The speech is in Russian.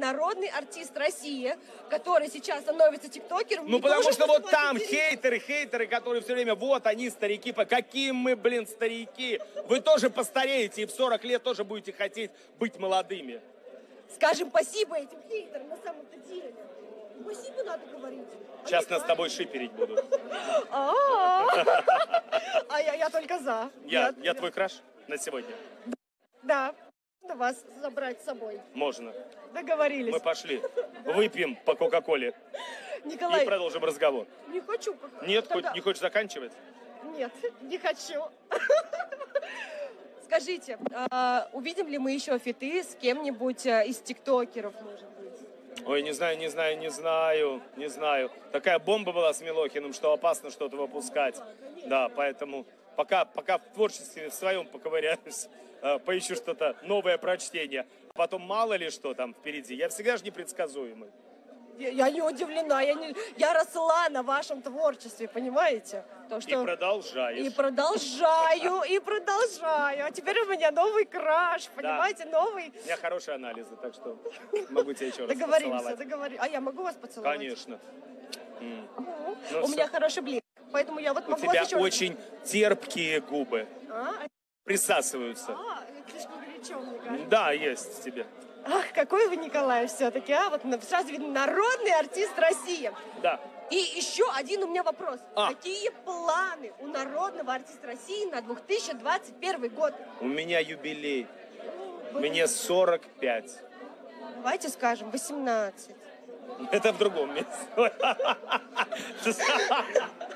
народный артист России, который сейчас становится тиктокером. Ну, потому что вот там хейтеры, хейтеры, которые все время, вот они старики, по какие мы, блин, старики. Вы тоже постареете и в 40 лет тоже будете хотеть быть молодыми. Скажем спасибо этим хейтерам на самом-то деле. Спасибо надо говорить. Сейчас нас с тобой шиперить будут. А а я, я только за. Я твой краш на сегодня. Да, надо вас забрать с собой. Можно. Договорились. Мы пошли. Выпьем по Кока-Коле Николай, и продолжим разговор. не хочу. Нет, Тогда- не хочешь заканчивать? Нет, не хочу. Скажите, а, увидим ли мы еще фиты с кем-нибудь а, из тиктокеров, может быть? Ой, не знаю, не знаю, не знаю, не знаю. Такая бомба была с Милохиным, что опасно что-то выпускать. Да, поэтому пока, пока в творчестве в своем поковыряюсь, э, поищу что-то новое прочтение. Потом мало ли что там впереди. Я всегда же непредсказуемый. Я, не удивлена, я, не, я росла на вашем творчестве, понимаете? То, И что... продолжаешь. И продолжаю, и продолжаю. А теперь у меня новый краш, понимаете, новый. У меня хорошие анализы, так что могу тебя еще раз Договоримся, договоримся. А я могу вас поцеловать? Конечно. Ну, у меня хороший блин. Поэтому я вот У могу тебя еще раз- очень терпкие губы. Присасываются. а, слишком горячо, мне кажется. Да, есть тебе. Ах, какой вы, Николай, все-таки, а? Вот сразу видно, народный артист России. Да. И еще один у меня вопрос. А. Какие планы у народного артиста России на 2021 год? У меня юбилей. Вы- Мне 45. Давайте скажем, 18. Это в другом месте.